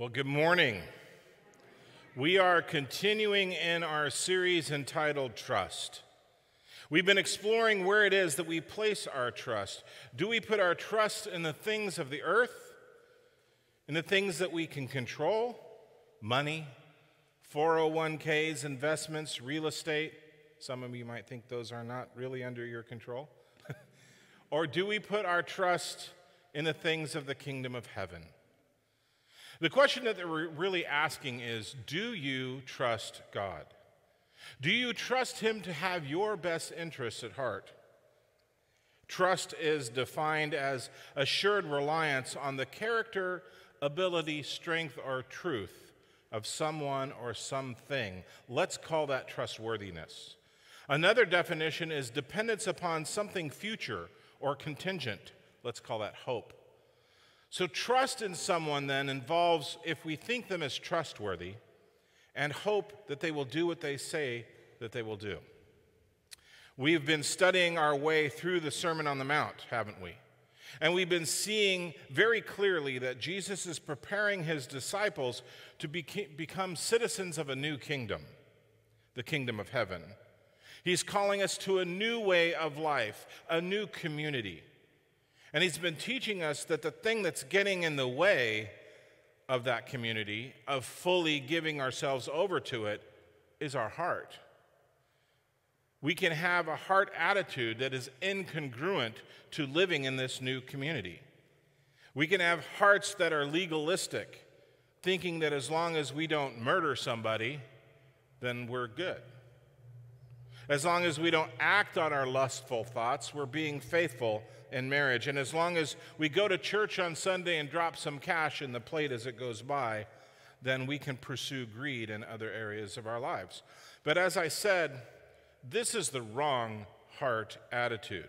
Well, good morning. We are continuing in our series entitled Trust. We've been exploring where it is that we place our trust. Do we put our trust in the things of the earth, in the things that we can control, money, 401ks, investments, real estate? Some of you might think those are not really under your control. or do we put our trust in the things of the kingdom of heaven? The question that they're really asking is Do you trust God? Do you trust Him to have your best interests at heart? Trust is defined as assured reliance on the character, ability, strength, or truth of someone or something. Let's call that trustworthiness. Another definition is dependence upon something future or contingent. Let's call that hope. So, trust in someone then involves if we think them as trustworthy and hope that they will do what they say that they will do. We've been studying our way through the Sermon on the Mount, haven't we? And we've been seeing very clearly that Jesus is preparing his disciples to become citizens of a new kingdom, the kingdom of heaven. He's calling us to a new way of life, a new community. And he's been teaching us that the thing that's getting in the way of that community, of fully giving ourselves over to it, is our heart. We can have a heart attitude that is incongruent to living in this new community. We can have hearts that are legalistic, thinking that as long as we don't murder somebody, then we're good. As long as we don't act on our lustful thoughts, we're being faithful in marriage. And as long as we go to church on Sunday and drop some cash in the plate as it goes by, then we can pursue greed in other areas of our lives. But as I said, this is the wrong heart attitude.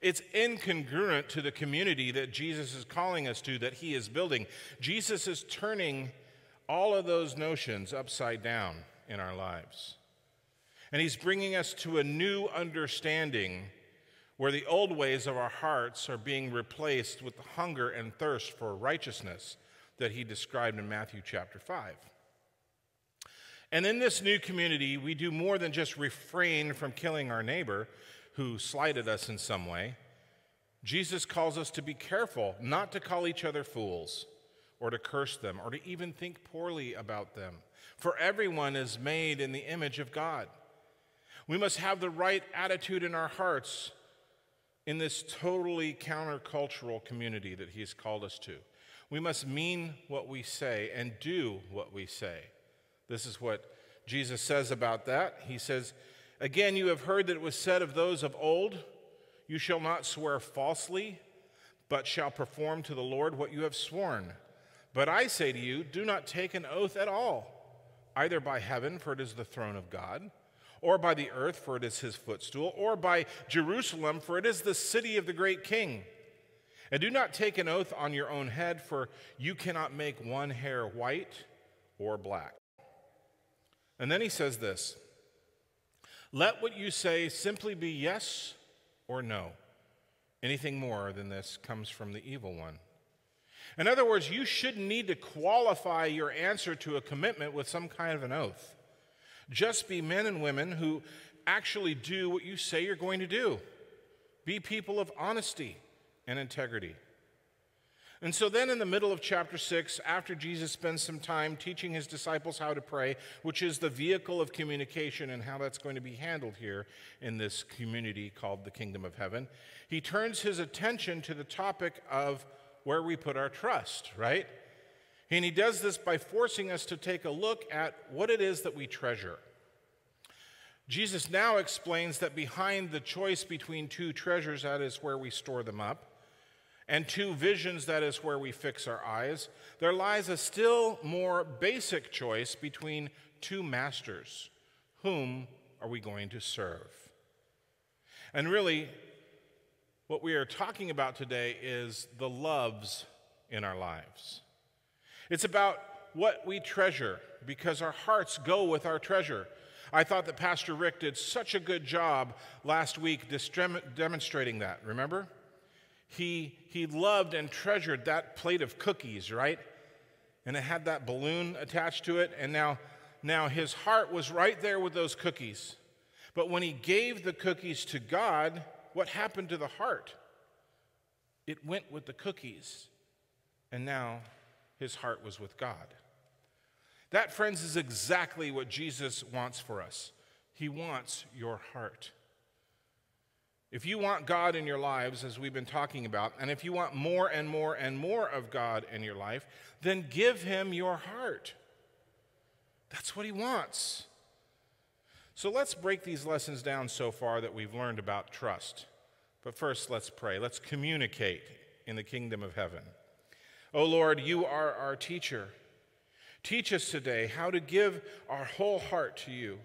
It's incongruent to the community that Jesus is calling us to, that he is building. Jesus is turning all of those notions upside down in our lives. And he's bringing us to a new understanding where the old ways of our hearts are being replaced with the hunger and thirst for righteousness that he described in Matthew chapter 5. And in this new community, we do more than just refrain from killing our neighbor who slighted us in some way. Jesus calls us to be careful not to call each other fools or to curse them or to even think poorly about them. For everyone is made in the image of God. We must have the right attitude in our hearts in this totally countercultural community that He's called us to. We must mean what we say and do what we say. This is what Jesus says about that. He says, Again, you have heard that it was said of those of old, You shall not swear falsely, but shall perform to the Lord what you have sworn. But I say to you, do not take an oath at all, either by heaven, for it is the throne of God or by the earth, for it is his footstool, or by Jerusalem, for it is the city of the great king. And do not take an oath on your own head, for you cannot make one hair white or black. And then he says this Let what you say simply be yes or no. Anything more than this comes from the evil one. In other words, you shouldn't need to qualify your answer to a commitment with some kind of an oath. Just be men and women who actually do what you say you're going to do. Be people of honesty and integrity. And so, then in the middle of chapter 6, after Jesus spends some time teaching his disciples how to pray, which is the vehicle of communication and how that's going to be handled here in this community called the kingdom of heaven, he turns his attention to the topic of where we put our trust, right? And he does this by forcing us to take a look at what it is that we treasure. Jesus now explains that behind the choice between two treasures, that is where we store them up, and two visions, that is where we fix our eyes, there lies a still more basic choice between two masters. Whom are we going to serve? And really, what we are talking about today is the loves in our lives. It's about what we treasure because our hearts go with our treasure. I thought that Pastor Rick did such a good job last week demonstrating that, remember? He, he loved and treasured that plate of cookies, right? and it had that balloon attached to it, and now, now his heart was right there with those cookies. But when he gave the cookies to God, what happened to the heart? It went with the cookies, and now his heart was with God. That, friends, is exactly what Jesus wants for us. He wants your heart. If you want God in your lives, as we've been talking about, and if you want more and more and more of God in your life, then give Him your heart. That's what He wants. So let's break these lessons down so far that we've learned about trust. But first, let's pray. Let's communicate in the kingdom of heaven. Oh Lord, you are our teacher. Teach us today how to give our whole heart to you.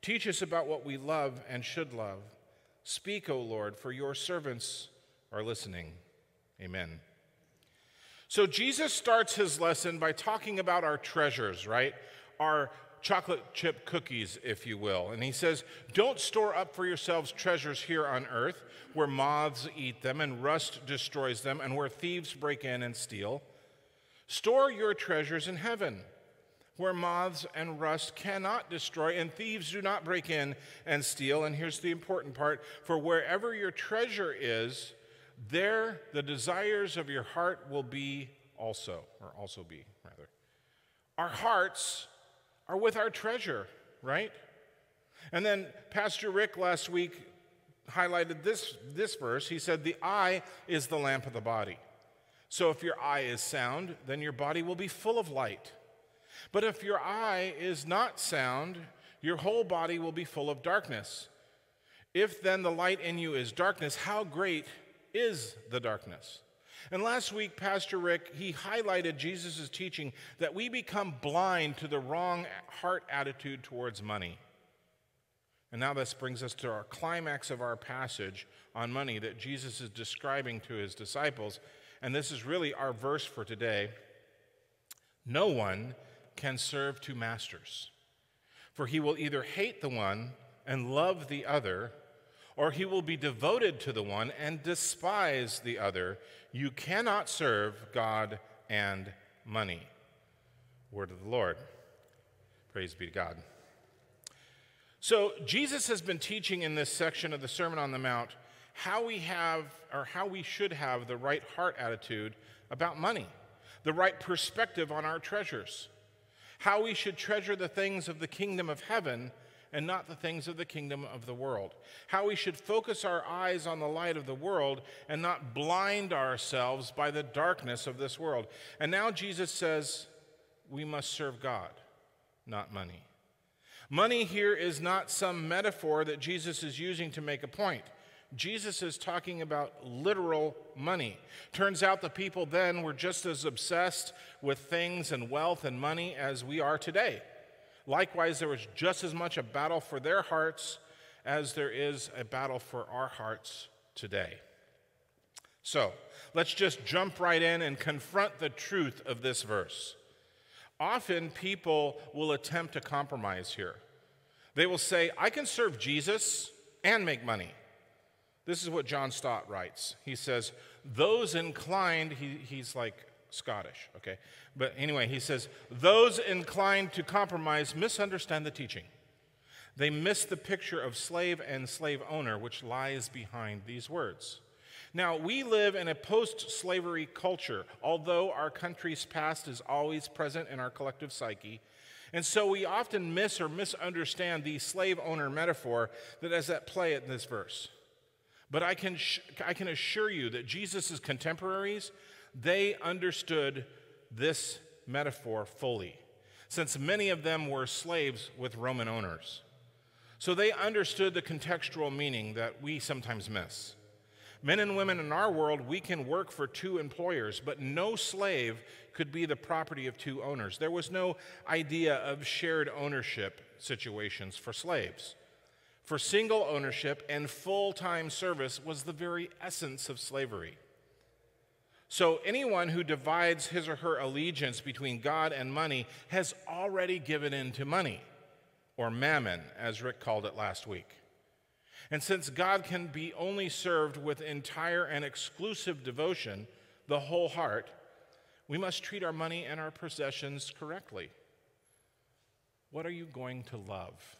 Teach us about what we love and should love. Speak, O Lord, for your servants are listening. Amen. So Jesus starts his lesson by talking about our treasures, right? Our chocolate chip cookies, if you will. And he says, Don't store up for yourselves treasures here on earth where moths eat them and rust destroys them and where thieves break in and steal. Store your treasures in heaven where moths and rust cannot destroy, and thieves do not break in and steal. And here's the important part for wherever your treasure is, there the desires of your heart will be also, or also be, rather. Our hearts are with our treasure, right? And then Pastor Rick last week highlighted this, this verse. He said, The eye is the lamp of the body. So if your eye is sound, then your body will be full of light. But if your eye is not sound, your whole body will be full of darkness. If then the light in you is darkness, how great is the darkness? And last week, Pastor Rick, he highlighted Jesus' teaching that we become blind to the wrong heart attitude towards money. And now this brings us to our climax of our passage on money that Jesus is describing to his disciples. And this is really our verse for today. No one can serve two masters. For he will either hate the one and love the other, or he will be devoted to the one and despise the other. You cannot serve God and money. Word of the Lord. Praise be to God. So, Jesus has been teaching in this section of the Sermon on the Mount how we have, or how we should have, the right heart attitude about money, the right perspective on our treasures how we should treasure the things of the kingdom of heaven and not the things of the kingdom of the world. How we should focus our eyes on the light of the world and not blind ourselves by the darkness of this world. And now Jesus says we must serve God, not money. Money here is not some metaphor that Jesus is using to make a point. Jesus is talking about literal money. Turns out the people then were just as obsessed with things and wealth and money as we are today. Likewise, there was just as much a battle for their hearts as there is a battle for our hearts today. So, let's just jump right in and confront the truth of this verse. Often people will attempt to compromise here. They will say, I can serve Jesus and make money. This is what John Stott writes. He says, Those inclined, he, he's like Scottish, okay? But anyway, he says, Those inclined to compromise misunderstand the teaching. They miss the picture of slave and slave owner which lies behind these words. Now, we live in a post slavery culture, although our country's past is always present in our collective psyche. And so we often miss or misunderstand the slave owner metaphor that is at play in this verse. But I can, sh- I can assure you that Jesus' contemporaries, they understood this metaphor fully, since many of them were slaves with Roman owners. So they understood the contextual meaning that we sometimes miss. Men and women in our world, we can work for two employers, but no slave could be the property of two owners. There was no idea of shared ownership situations for slaves for single ownership and full time service was the very essence of slavery. So, anyone who divides his or her allegiance between God and money has already given in to money, or mammon, as Rick called it last week. And since God can be only served with entire and exclusive devotion, the whole heart, we must treat our money and our possessions correctly. What are you going to love?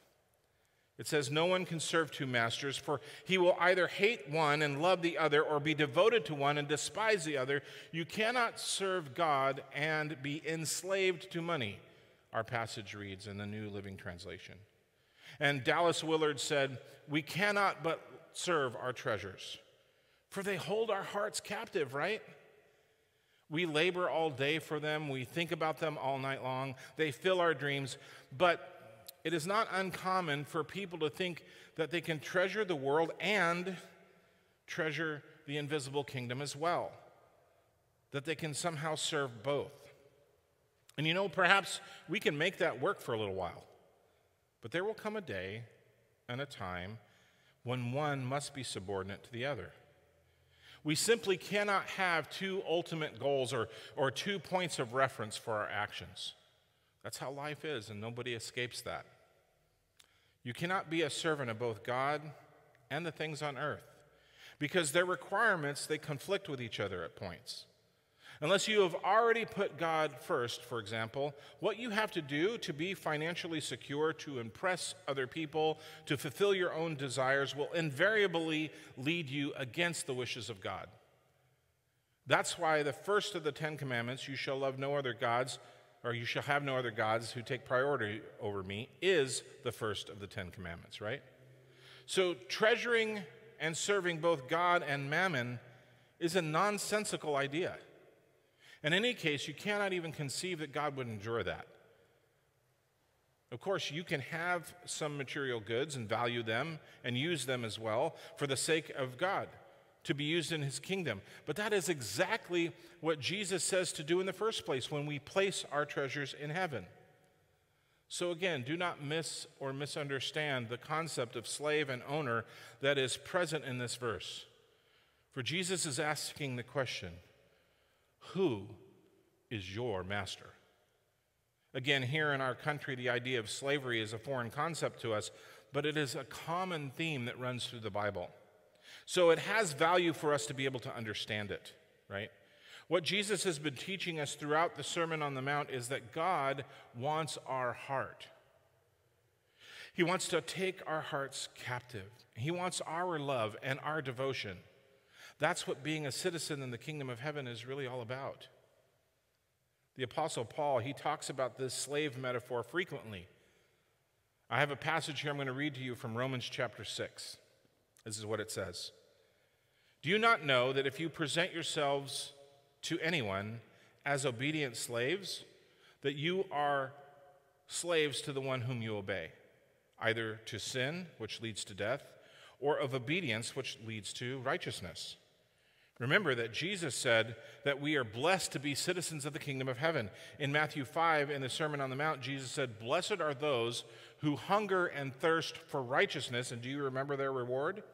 It says, No one can serve two masters, for he will either hate one and love the other, or be devoted to one and despise the other. You cannot serve God and be enslaved to money, our passage reads in the New Living Translation. And Dallas Willard said, We cannot but serve our treasures, for they hold our hearts captive, right? We labor all day for them, we think about them all night long, they fill our dreams, but it is not uncommon for people to think that they can treasure the world and treasure the invisible kingdom as well, that they can somehow serve both. And you know, perhaps we can make that work for a little while, but there will come a day and a time when one must be subordinate to the other. We simply cannot have two ultimate goals or, or two points of reference for our actions. That's how life is, and nobody escapes that. You cannot be a servant of both God and the things on earth because their requirements they conflict with each other at points. Unless you have already put God first, for example, what you have to do to be financially secure, to impress other people, to fulfill your own desires will invariably lead you against the wishes of God. That's why the first of the Ten Commandments, you shall love no other gods, or you shall have no other gods who take priority over me, is the first of the Ten Commandments, right? So treasuring and serving both God and mammon is a nonsensical idea. In any case, you cannot even conceive that God would endure that. Of course, you can have some material goods and value them and use them as well for the sake of God to be used in his kingdom. But that is exactly what Jesus says to do in the first place when we place our treasures in heaven. So, again, do not miss or misunderstand the concept of slave and owner that is present in this verse. For Jesus is asking the question Who is your master? Again, here in our country, the idea of slavery is a foreign concept to us, but it is a common theme that runs through the Bible. So it has value for us to be able to understand it, right? What Jesus has been teaching us throughout the Sermon on the Mount is that God wants our heart. He wants to take our hearts captive. He wants our love and our devotion. That's what being a citizen in the kingdom of heaven is really all about. The Apostle Paul, he talks about this slave metaphor frequently. I have a passage here I'm going to read to you from Romans chapter 6. This is what it says Do you not know that if you present yourselves to anyone as obedient slaves, that you are slaves to the one whom you obey, either to sin, which leads to death, or of obedience, which leads to righteousness? Remember that Jesus said that we are blessed to be citizens of the kingdom of heaven. In Matthew 5, in the Sermon on the Mount, Jesus said, Blessed are those who hunger and thirst for righteousness. And do you remember their reward?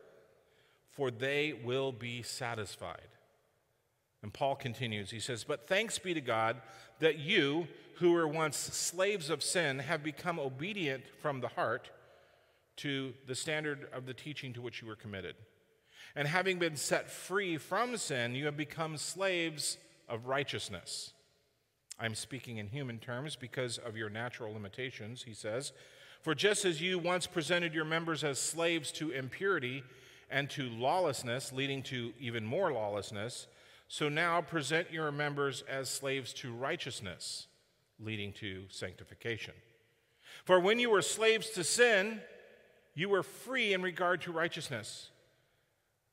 For they will be satisfied. And Paul continues, he says, But thanks be to God that you, who were once slaves of sin, have become obedient from the heart to the standard of the teaching to which you were committed. And having been set free from sin, you have become slaves of righteousness. I'm speaking in human terms because of your natural limitations, he says. For just as you once presented your members as slaves to impurity and to lawlessness, leading to even more lawlessness, so now present your members as slaves to righteousness, leading to sanctification. For when you were slaves to sin, you were free in regard to righteousness.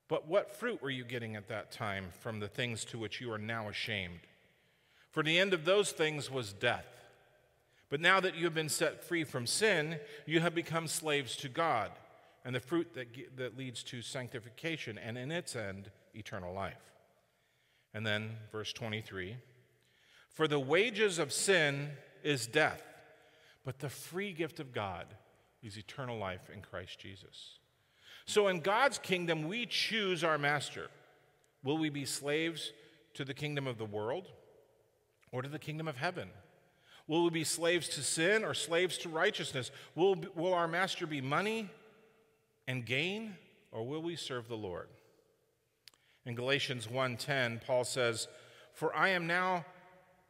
But what fruit were you getting at that time from the things to which you are now ashamed? For the end of those things was death. But now that you have been set free from sin, you have become slaves to God, and the fruit that, that leads to sanctification, and in its end, eternal life. And then, verse 23 For the wages of sin is death, but the free gift of God is eternal life in Christ Jesus. So in God's kingdom, we choose our master. Will we be slaves to the kingdom of the world or to the kingdom of heaven? Will we be slaves to sin or slaves to righteousness? Will, will our master be money and gain or will we serve the Lord? In Galatians 1:10, Paul says, "For I am now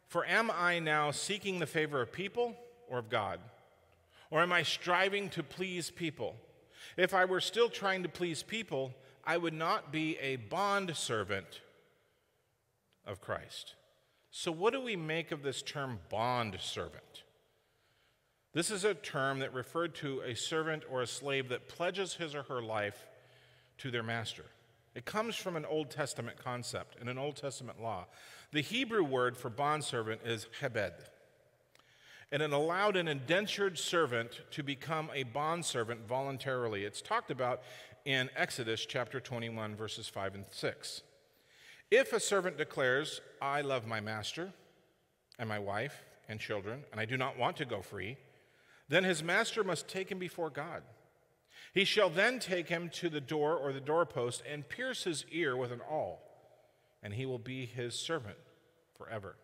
For am I now seeking the favor of people or of God? Or am I striving to please people? If I were still trying to please people, I would not be a bond servant of Christ. So, what do we make of this term bond servant? This is a term that referred to a servant or a slave that pledges his or her life to their master. It comes from an Old Testament concept and an Old Testament law. The Hebrew word for bondservant is hebed, and it allowed an indentured servant to become a bondservant voluntarily. It's talked about in Exodus chapter 21, verses 5 and 6. If a servant declares, I love my master and my wife and children, and I do not want to go free, then his master must take him before God. He shall then take him to the door or the doorpost and pierce his ear with an awl, and he will be his servant forever.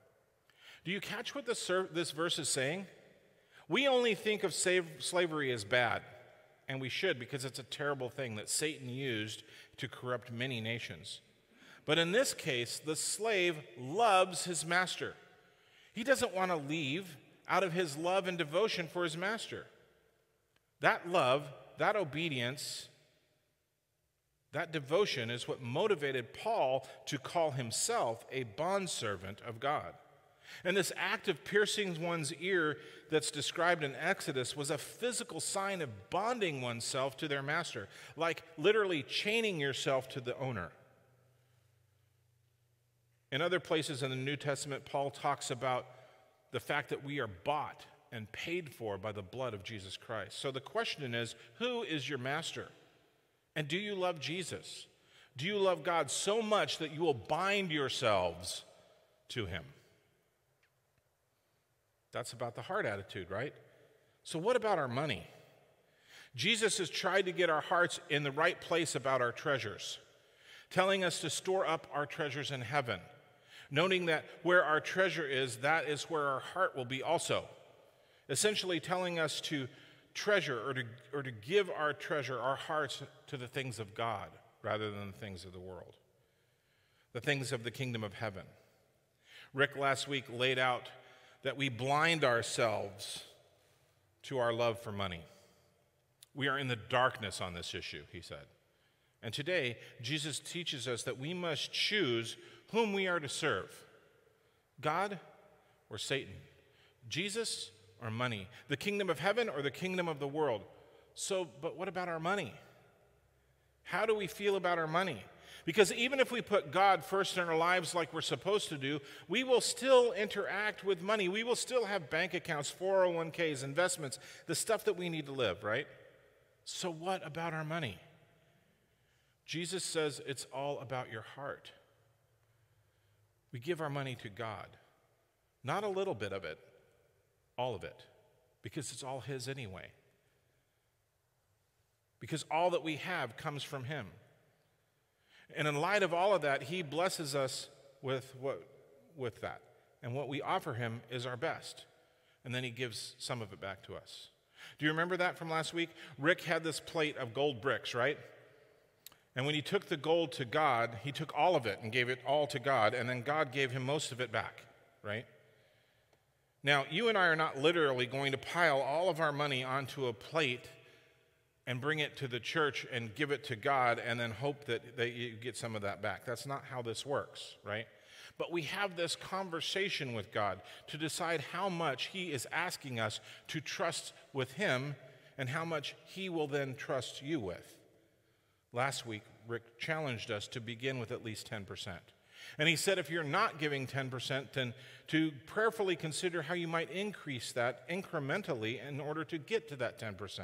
Do you catch what this, this verse is saying? We only think of slavery as bad, and we should because it's a terrible thing that Satan used to corrupt many nations. But in this case, the slave loves his master. He doesn't want to leave out of his love and devotion for his master. That love that obedience, that devotion is what motivated Paul to call himself a bondservant of God. And this act of piercing one's ear that's described in Exodus was a physical sign of bonding oneself to their master, like literally chaining yourself to the owner. In other places in the New Testament, Paul talks about the fact that we are bought and paid for by the blood of Jesus Christ. So the question is who is your master? And do you love Jesus? Do you love God so much that you will bind yourselves to him? That's about the heart attitude, right? So, what about our money? Jesus has tried to get our hearts in the right place about our treasures, telling us to store up our treasures in heaven, noting that where our treasure is, that is where our heart will be also essentially telling us to treasure or to, or to give our treasure, our hearts, to the things of God rather than the things of the world, the things of the kingdom of heaven. Rick last week laid out that we blind ourselves to our love for money. We are in the darkness on this issue, he said. And today, Jesus teaches us that we must choose whom we are to serve God or Satan, Jesus or money? The kingdom of heaven or the kingdom of the world? So, but what about our money? How do we feel about our money? Because even if we put God first in our lives like we're supposed to do, we will still interact with money. We will still have bank accounts, 401ks, investments, the stuff that we need to live, right? So, what about our money? Jesus says it's all about your heart. We give our money to God, not a little bit of it, all of it, because it's all His anyway. Because all that we have comes from Him. And in light of all of that, He blesses us with, what, with that. And what we offer Him is our best. And then He gives some of it back to us. Do you remember that from last week? Rick had this plate of gold bricks, right? And when he took the gold to God, he took all of it and gave it all to God, and then God gave him most of it back, right? Now, you and I are not literally going to pile all of our money onto a plate and bring it to the church and give it to God and then hope that, that you get some of that back. That's not how this works, right? But we have this conversation with God to decide how much He is asking us to trust with Him and how much He will then trust you with. Last week, Rick challenged us to begin with at least 10%. And he said, if you're not giving 10%, then to prayerfully consider how you might increase that incrementally in order to get to that 10%.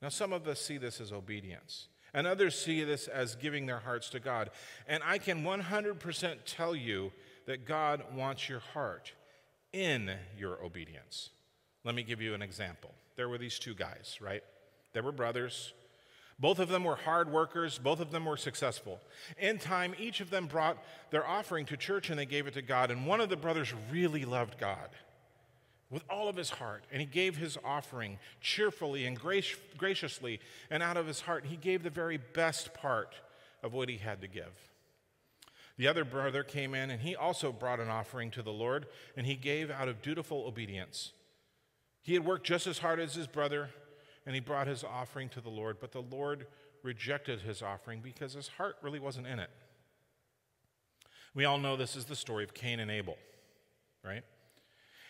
Now, some of us see this as obedience, and others see this as giving their hearts to God. And I can 100% tell you that God wants your heart in your obedience. Let me give you an example. There were these two guys, right? They were brothers. Both of them were hard workers, both of them were successful. In time, each of them brought their offering to church and they gave it to God. And one of the brothers really loved God with all of his heart, and he gave his offering cheerfully and graciously, and out of his heart, he gave the very best part of what he had to give. The other brother came in, and he also brought an offering to the Lord, and he gave out of dutiful obedience. He had worked just as hard as his brother, and he brought his offering to the Lord, but the Lord rejected his offering because his heart really wasn't in it. We all know this is the story of Cain and Abel, right?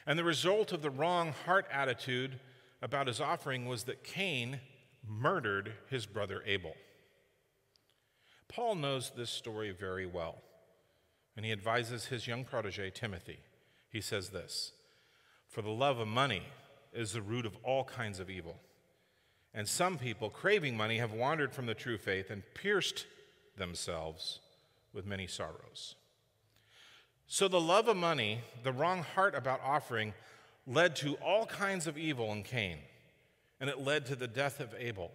And the result of the wrong heart attitude about his offering was that Cain murdered his brother Abel. Paul knows this story very well, and he advises his young protege, Timothy. He says this For the love of money is the root of all kinds of evil. And some people, craving money, have wandered from the true faith and pierced themselves with many sorrows. So, the love of money, the wrong heart about offering, led to all kinds of evil in Cain, and it led to the death of Abel.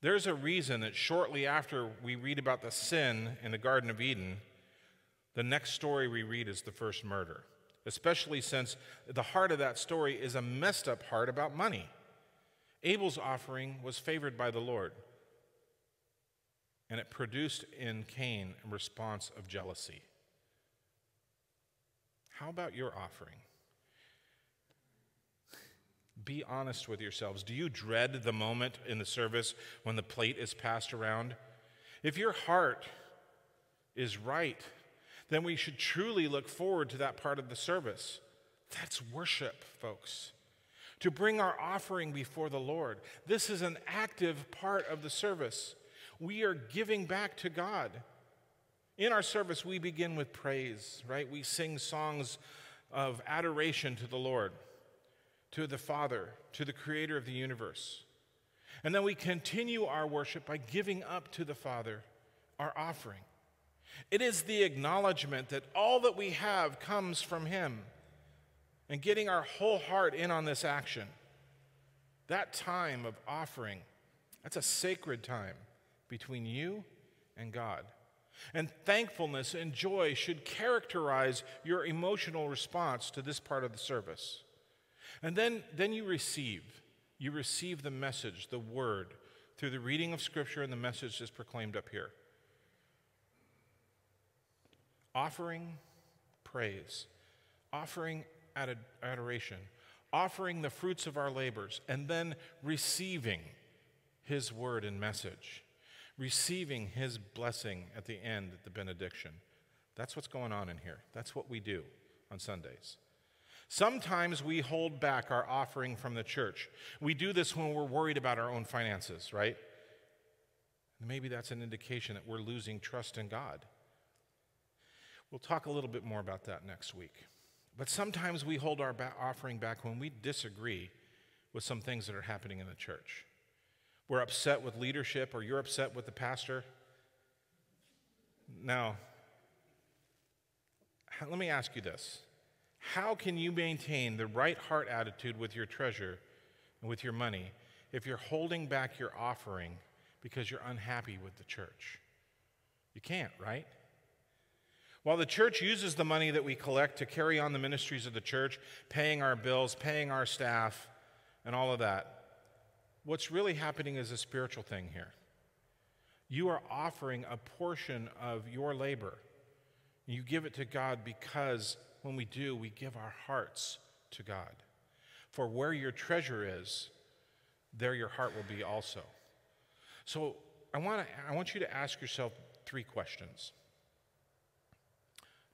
There's a reason that shortly after we read about the sin in the Garden of Eden, the next story we read is the first murder, especially since the heart of that story is a messed up heart about money. Abel's offering was favored by the Lord, and it produced in Cain a response of jealousy. How about your offering? Be honest with yourselves. Do you dread the moment in the service when the plate is passed around? If your heart is right, then we should truly look forward to that part of the service. That's worship, folks. To bring our offering before the Lord. This is an active part of the service. We are giving back to God. In our service, we begin with praise, right? We sing songs of adoration to the Lord to the Father, to the Creator of the universe. And then we continue our worship by giving up to the Father our offering. It is the acknowledgement that all that we have comes from Him and getting our whole heart in on this action. That time of offering, that's a sacred time between you and God. And thankfulness and joy should characterize your emotional response to this part of the service. And then, then you receive. You receive the message, the word, through the reading of Scripture and the message that's proclaimed up here. Offering praise, offering adoration, offering the fruits of our labors, and then receiving His word and message, receiving His blessing at the end, at the benediction. That's what's going on in here. That's what we do on Sundays. Sometimes we hold back our offering from the church. We do this when we're worried about our own finances, right? Maybe that's an indication that we're losing trust in God. We'll talk a little bit more about that next week. But sometimes we hold our offering back when we disagree with some things that are happening in the church. We're upset with leadership, or you're upset with the pastor. Now, let me ask you this how can you maintain the right heart attitude with your treasure and with your money if you're holding back your offering because you're unhappy with the church? You can't, right? While the church uses the money that we collect to carry on the ministries of the church, paying our bills, paying our staff, and all of that, what's really happening is a spiritual thing here. You are offering a portion of your labor. You give it to God because when we do, we give our hearts to God. For where your treasure is, there your heart will be also. So I want, to, I want you to ask yourself three questions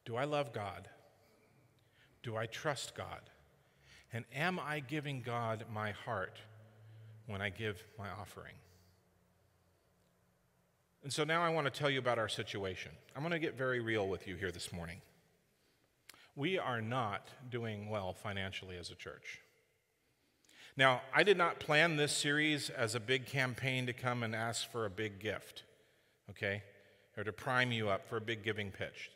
Do I love God? Do I trust God? And am I giving God my heart when I give my offering? And so now I want to tell you about our situation. I'm going to get very real with you here this morning we are not doing well financially as a church. Now, I did not plan this series as a big campaign to come and ask for a big gift, okay, or to prime you up for a big giving pitch.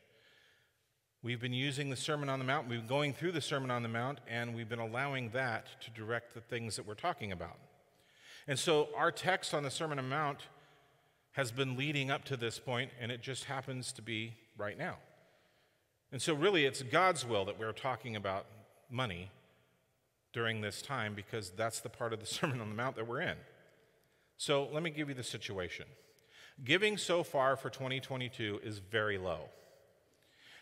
We've been using the Sermon on the Mount, we've been going through the Sermon on the Mount, and we've been allowing that to direct the things that we're talking about. And so our text on the Sermon on the Mount has been leading up to this point, and it just happens to be right now. And so, really, it's God's will that we're talking about money during this time because that's the part of the Sermon on the Mount that we're in. So, let me give you the situation. Giving so far for 2022 is very low.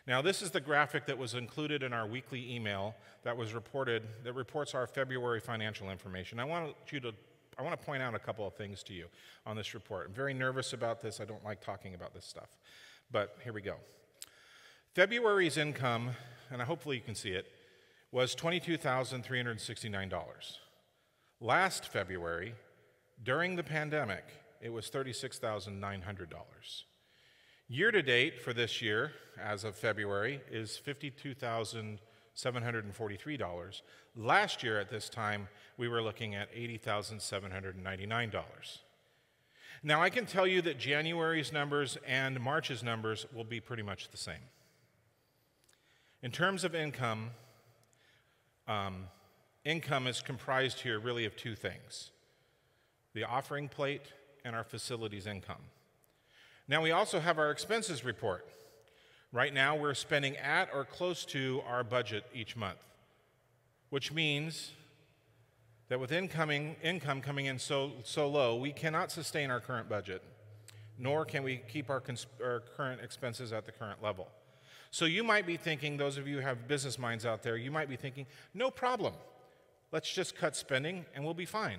Now, this is the graphic that was included in our weekly email that was reported, that reports our February financial information. I want you to I want to point out a couple of things to you on this report. I'm very nervous about this. I don't like talking about this stuff. But here we go. February's income, and hopefully you can see it, was $22,369. Last February, during the pandemic, it was $36,900. Year to date for this year, as of February, is $52,743. Last year at this time, we were looking at $80,799. Now, I can tell you that January's numbers and March's numbers will be pretty much the same. In terms of income, um, income is comprised here really of two things the offering plate and our facilities income. Now, we also have our expenses report. Right now, we're spending at or close to our budget each month, which means that with incoming, income coming in so, so low, we cannot sustain our current budget, nor can we keep our, our current expenses at the current level. So you might be thinking, those of you who have business minds out there, you might be thinking, no problem. Let's just cut spending and we'll be fine.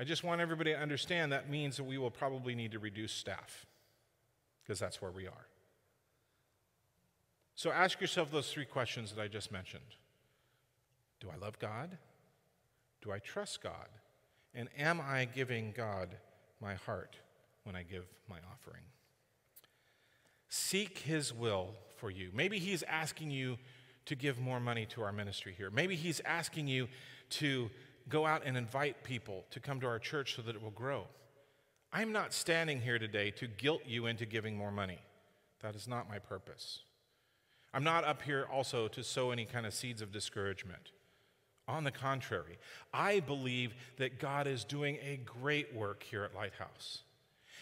I just want everybody to understand that means that we will probably need to reduce staff because that's where we are. So ask yourself those three questions that I just mentioned Do I love God? Do I trust God? And am I giving God my heart when I give my offering? Seek His will for you. Maybe He's asking you to give more money to our ministry here. Maybe He's asking you to go out and invite people to come to our church so that it will grow. I'm not standing here today to guilt you into giving more money. That is not my purpose. I'm not up here also to sow any kind of seeds of discouragement. On the contrary, I believe that God is doing a great work here at Lighthouse.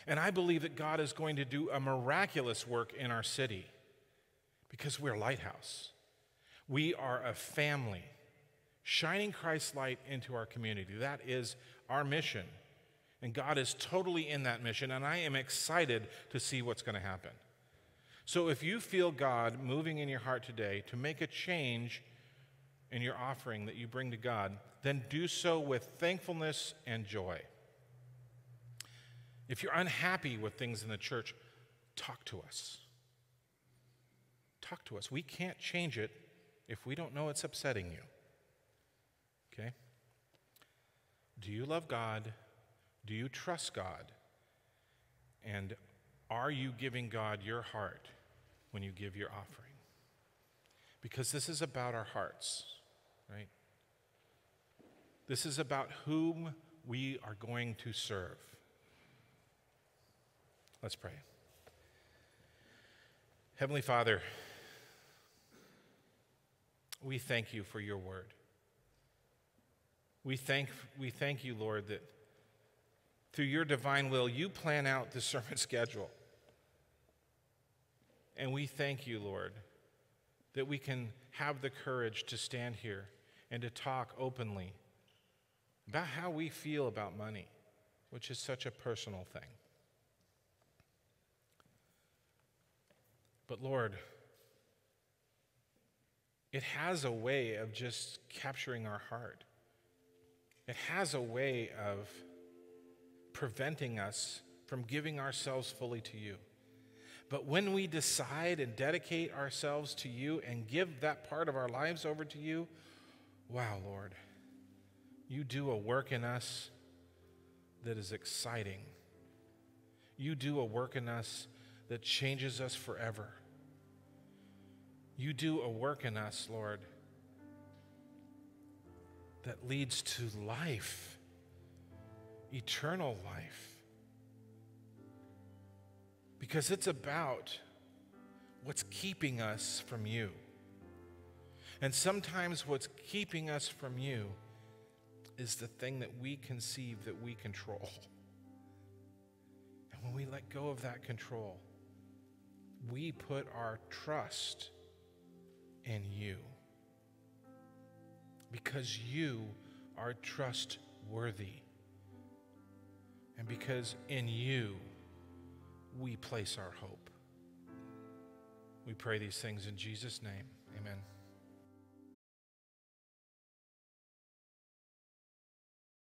And I believe that God is going to do a miraculous work in our city because we're Lighthouse. We are a family shining Christ's light into our community. That is our mission. And God is totally in that mission, and I am excited to see what's going to happen. So if you feel God moving in your heart today to make a change in your offering that you bring to God, then do so with thankfulness and joy. If you're unhappy with things in the church, talk to us. Talk to us. We can't change it if we don't know it's upsetting you. Okay? Do you love God? Do you trust God? And are you giving God your heart when you give your offering? Because this is about our hearts, right? This is about whom we are going to serve. Let's pray. Heavenly Father, we thank you for your word. We thank, we thank you, Lord, that through your divine will, you plan out the sermon schedule. And we thank you, Lord, that we can have the courage to stand here and to talk openly about how we feel about money, which is such a personal thing. But Lord, it has a way of just capturing our heart. It has a way of preventing us from giving ourselves fully to you. But when we decide and dedicate ourselves to you and give that part of our lives over to you, wow, Lord, you do a work in us that is exciting. You do a work in us that changes us forever. You do a work in us, Lord that leads to life, eternal life. Because it's about what's keeping us from you. And sometimes what's keeping us from you is the thing that we conceive that we control. And when we let go of that control, we put our trust in you because you are trustworthy. And because in you we place our hope. We pray these things in Jesus' name. Amen.